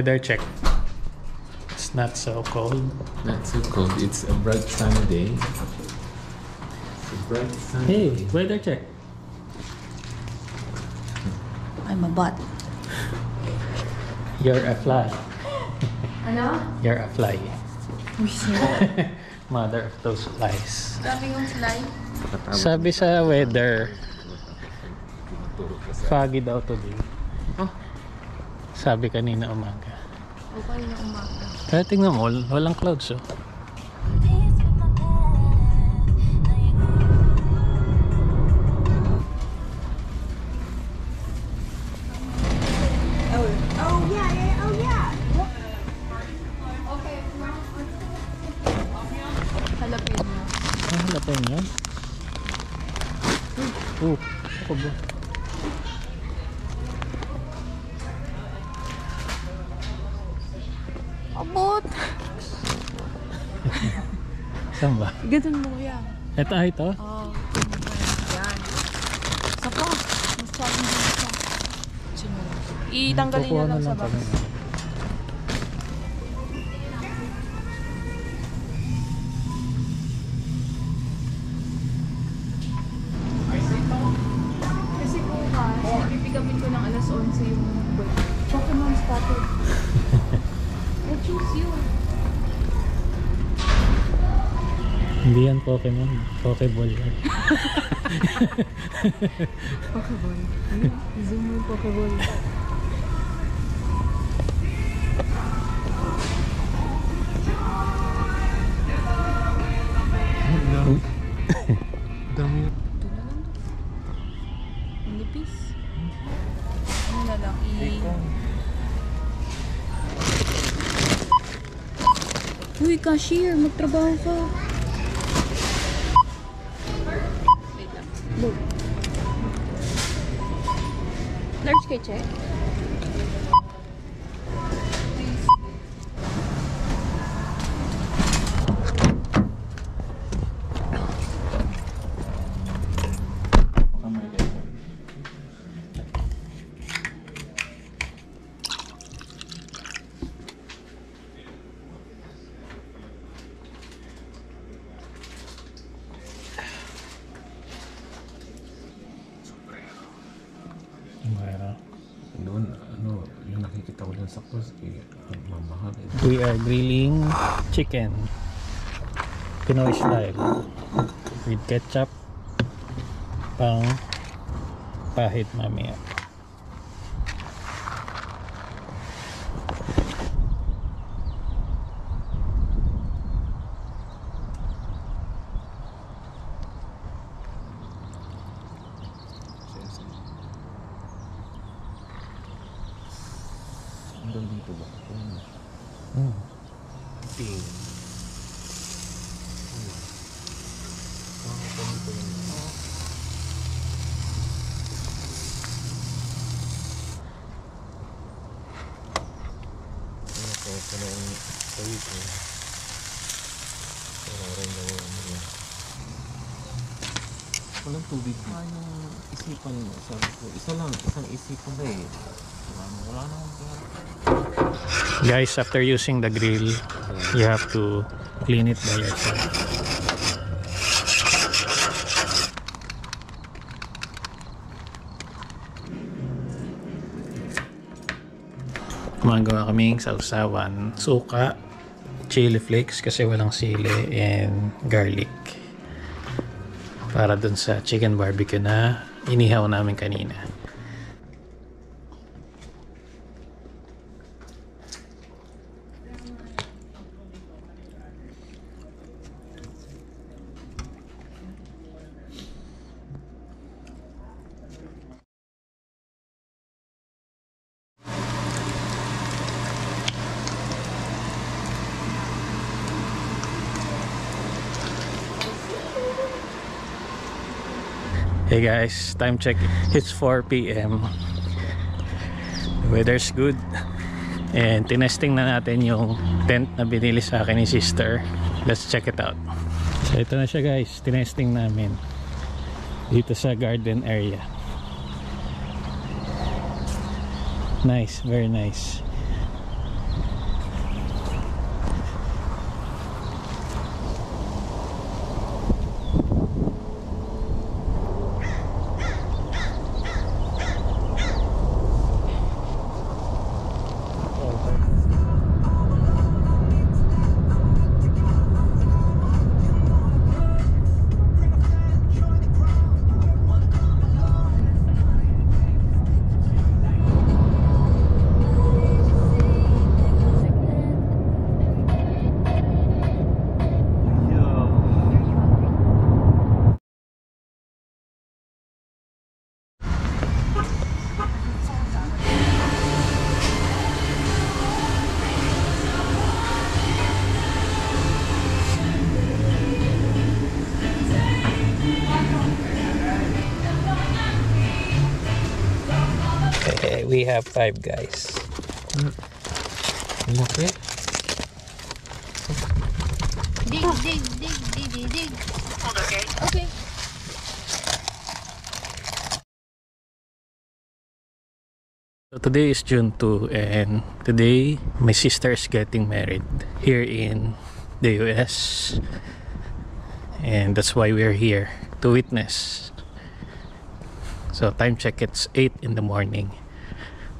Weather check. It's not so cold. Not so cold. It's a bright sunny day. It's a bright sunny Hey, day. weather check. I'm a bot. You're a fly. Ano? You're a fly. Mother of those flies. Yung fly. Sabi sa weather, foggy daw today. Oh. Sabi kanina umaga. Okay na umaga. Kaya tingnan mo, walang clouds oh. Oh, oh oh yeah. Okay. Halapin mo. Ah, halapin yan. Oh, ako ba? Abot! Saan ba? Ganun mo yan. Ito, ah, ito? Oh, yan. Saka, mas challenging. Sinunod. Itanggalin niya lang sa box. Kasi bukas, pipikapin ko ng alas 11 yung. Pokemon spotted. Choose you. Hindi yan Pokemon. Pokeball yan. Pokeball. Zoom mo yung Pokeball. Dami. Dami. Ito na lang. Ang nipis. Ano na lang, i... Uy, cashier, magtrabaho ka. Wait lang. Large kay check? Mayroon. Doon, ano, yung nakikita ko dyan sa post, eh, mamahal. Eh. We are grilling chicken. Pinoy style. With ketchup. Pang pahit mamaya. Hanggang dito ba? Ayun. Mm. Ting. Hmm. Ah, ganito yun. Ano ko, ang ko, wala rin daw ano yan. Walang tubig. Ano isipan mo? Sabi ko, isa lang, isang isipan ba eh. Wala, wala na. Guys, after using the grill, you have to clean it by yourself. Gumagawa kaming sausawan, suka, chili flakes kasi walang sili, and garlic. Para dun sa chicken barbecue na inihaw namin kanina. Hey guys, time check. It's 4 p.m. The weather's good. And tinesting na natin yung tent na binili sa akin ni sister. Let's check it out. So ito na siya guys, tinesting namin. Dito sa garden area. Nice, very nice. We have five guys. Mm. Ang laki. Dig, dig, dig, dig, dig, dig. Okay. So today is June 2 and today my sister is getting married here in the US. And that's why we're here to witness. So time check it's 8 in the morning.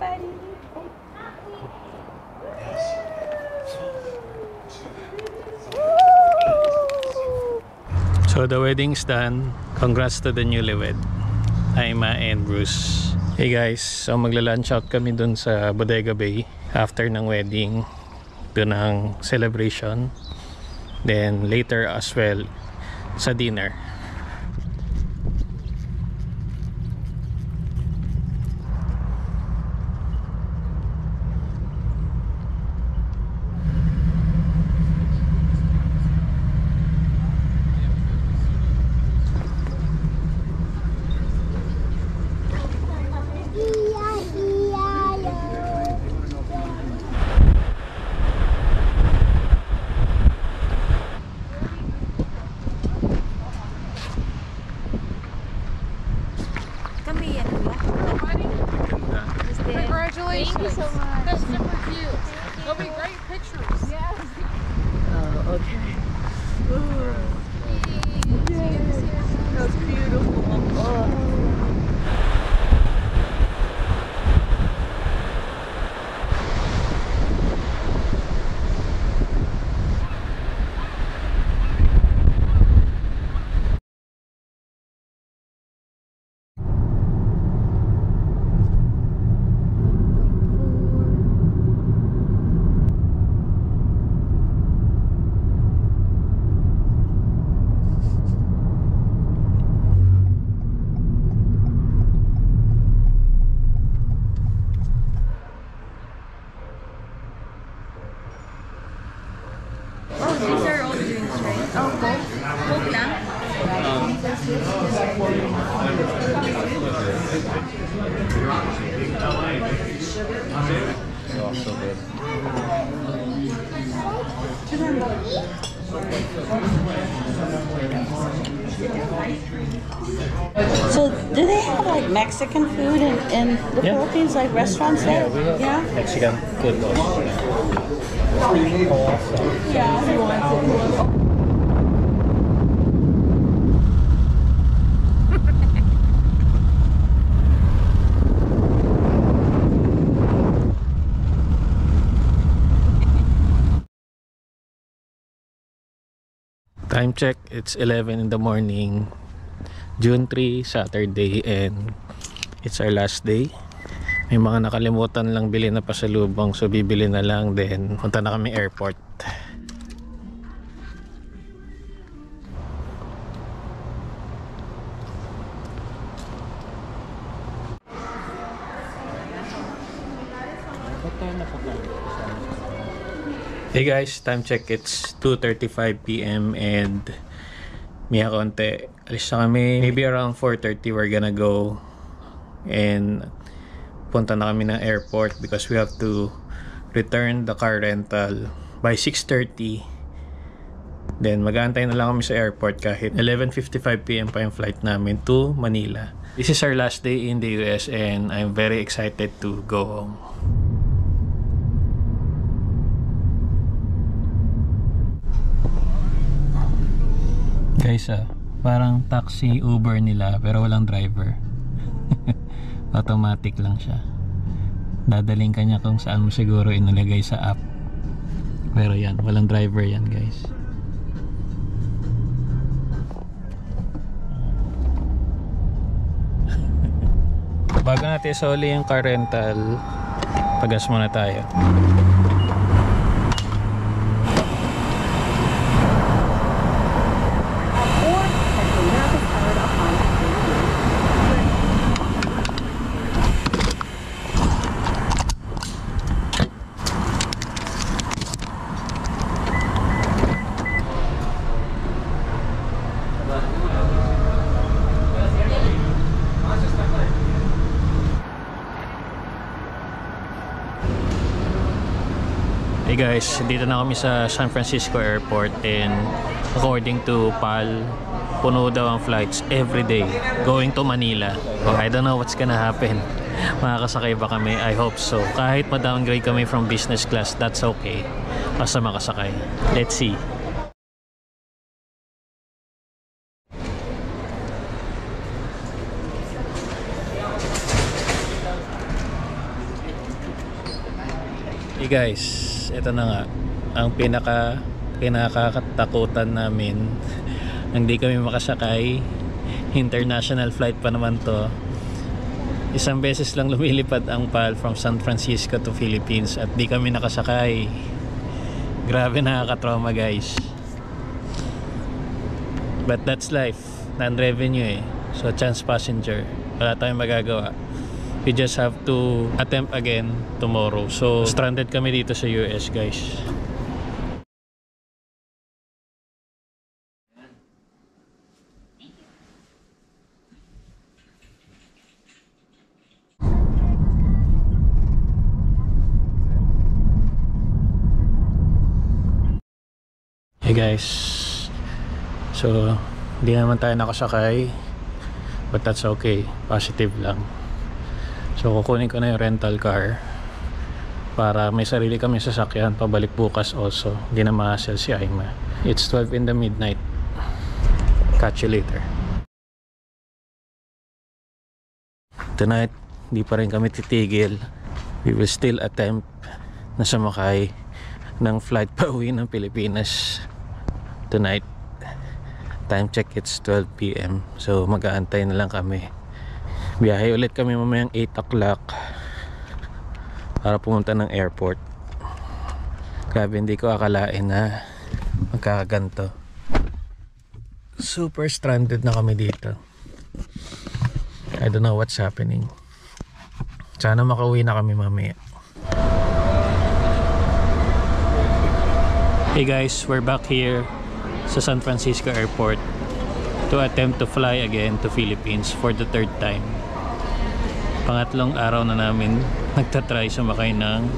Buddy. So the wedding's done. Congrats to the newlywed. Aima and Bruce. Hey guys, so magla-lunch out kami dun sa Bodega Bay after ng wedding. Dun ang celebration. Then later as well sa dinner. These are all drinks, right? Oh, Coke? Coke lang? Oh, so good. So, do they have like Mexican food in, in the Yeah. Philippines, like restaurants there? we have Yeah. Mexican food. Yeah, Time check, it's 11 in the morning. June 3, Saturday and it's our last day. May mga nakalimutan lang bili na pasalubong so bibili na lang then punta na kami airport. Hey guys, time check. It's 2.35 p.m. and Mia konti. Alis na kami. Maybe around 4.30 we're gonna go and punta na kami ng airport because we have to return the car rental by 6.30 then mag-aantay na lang kami sa airport kahit 11.55pm pa yung flight namin to Manila this is our last day in the US and I'm very excited to go home guys ah. Parang taxi Uber nila pero walang driver. Automatic lang siya. Dadaling kanya kung saan mo siguro inilagay sa app. Pero yan walang driver yan guys. Bago natin isoli yung car rental, pagas muna tayo. Hey guys, dito na kami sa San Francisco Airport and according to PAL, puno daw ang flights every day going to Manila. Oh, I don't know what's gonna happen. Makakasakay ba kami? I hope so. Kahit ma-downgrade kami from business class, that's okay. Basta makasakay. Let's see. Hey guys, ito na nga. Ang pinaka kinakatakutan namin hindi kami makasakay international flight pa naman to. Isang beses lang lumilipad ang PAL from San Francisco to Philippines at di kami nakasakay. Grabe nakakatrauma guys. But that's life. Non-revenue eh. So chance passenger. Wala tayong magagawa we just have to attempt again tomorrow. So, stranded kami dito sa US, guys. Hey guys. So, hindi naman tayo nakasakay. But that's okay. Positive lang. So kukunin ko na yung rental car para may sarili kami sasakyan pabalik bukas also. Hindi na ma-hassle si Aima. It's 12 in the midnight. Catch you later. Tonight, hindi pa rin kami titigil. We will still attempt na sumakay ng flight pa uwi ng Pilipinas tonight. Time check, it's 12 p.m. So mag-aantay na lang kami. Biyahe ulit kami mamayang 8 o'clock para pumunta ng airport. Grabe hindi ko akalain na magkakaganto. Super stranded na kami dito. I don't know what's happening. Sana makauwi na kami mamaya. Hey guys, we're back here sa San Francisco Airport to attempt to fly again to Philippines for the third time. Pangatlong araw na namin nagtatry sumakay ng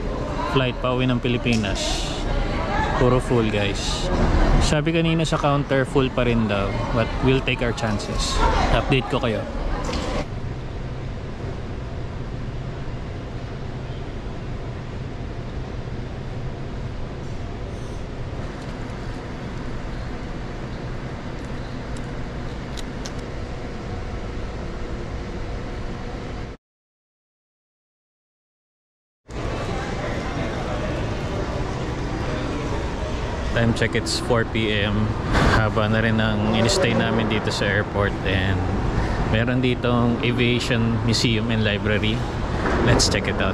flight pa uwi ng Pilipinas. Puro full guys. Sabi kanina sa counter full pa rin daw but we'll take our chances. Update ko kayo. Check it's 4pm. Haba na rin ang in-stay namin dito sa airport and meron ditong aviation museum and library. Let's check it out.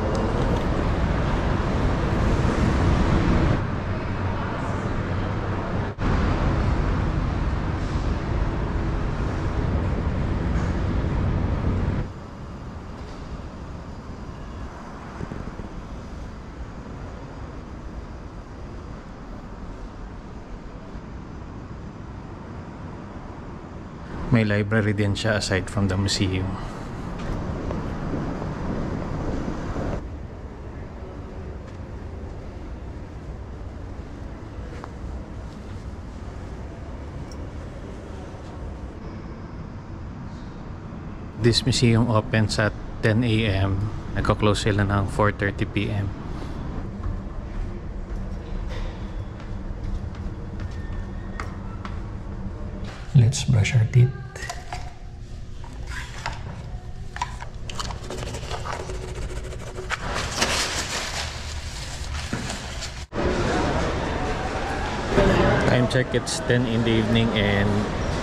May library din siya aside from the museum. This museum opens at 10 a.m. Nagko-close sila ng 4.30 p.m. Let's brush our teeth. Time check, it's 10 in the evening and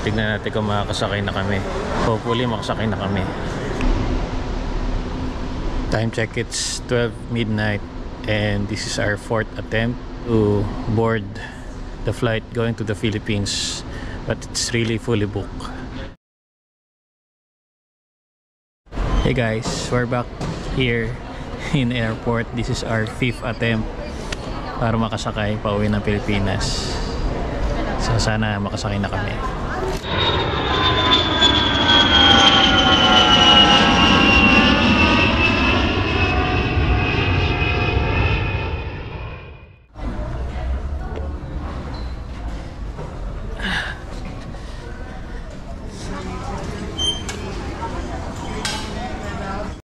tignan natin kung makakasakay na kami. Hopefully makasakay na kami. Time check, it's 12 midnight and this is our fourth attempt to board the flight going to the Philippines but it's really fully booked. Hey guys, we're back here in airport. This is our fifth attempt para makasakay pauwi ng Pilipinas. So sana makasakay na kami.